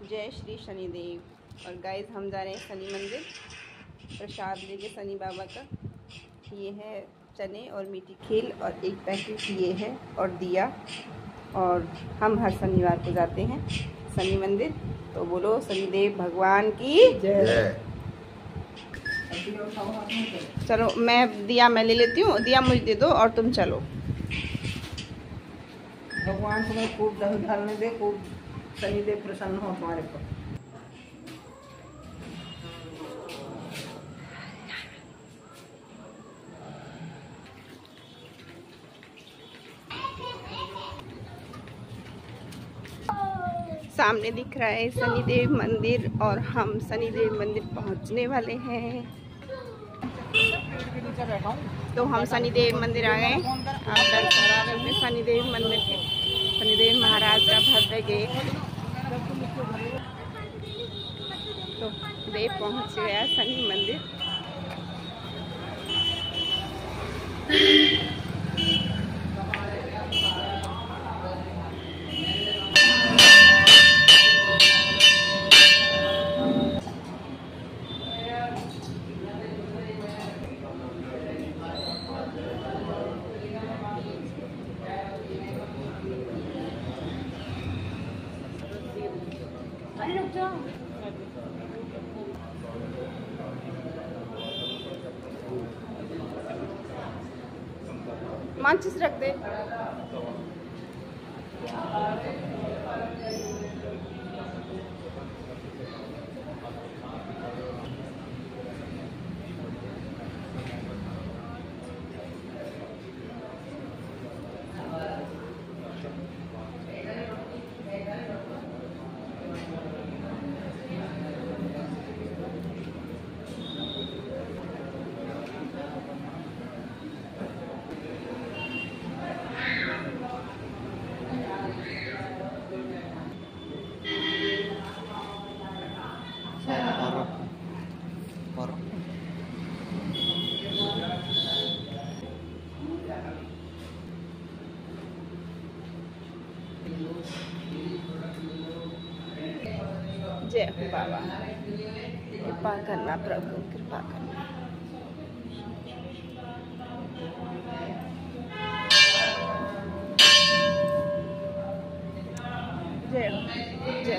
जय श्री शनिदेव। और गाइस हम जा रहे हैं शनि मंदिर प्रसाद लेके शनि बाबा का। ये है चने और मीठी खील और एक पैकेट ये है और दिया। और हम हर शनिवार को जाते हैं शनि मंदिर। तो बोलो शनिदेव भगवान की जय। चलो मैं दिया मैं ले लेती हूँ दिया मुझे दे दो और तुम चलो। भगवान तुम्हें खूब धन धारण दे खूब शनिदेव प्रसन्न हो तुम्हारे पर सामने दिख रहा है शनिदेव मंदिर और हम शनिदेव मंदिर पहुँचने वाले हैं। तो हम शनिदेव मंदिर आ गए। शनिदेव मंदिर के शनिदेव महाराज का भव्य गेट। तो देव पहुँच गया शनि मंदिर। माचिस रख दे। जय हो बाबा। कृपा करना प्रभु कृपा करना। जय जय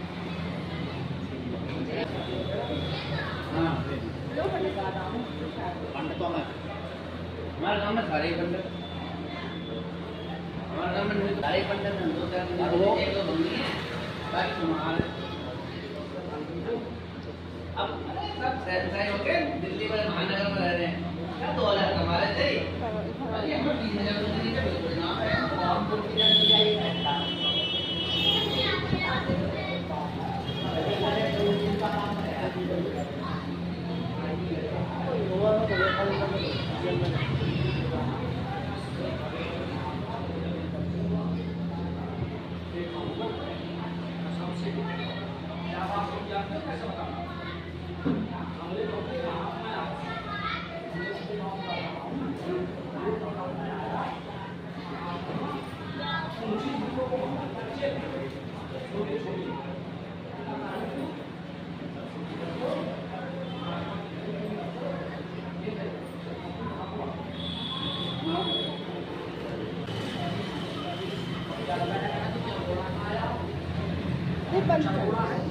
ही ही हैं हैं अब सब सैनिटाइज हो गए दिल्ली में महानगर में रह रहे हैं क्या दो हज़ार कमा रहे थे अरे हम तीन हज़ार में दिल्ली का बिल्कुल नाम है रामपुर की जगह जाइए ये बंद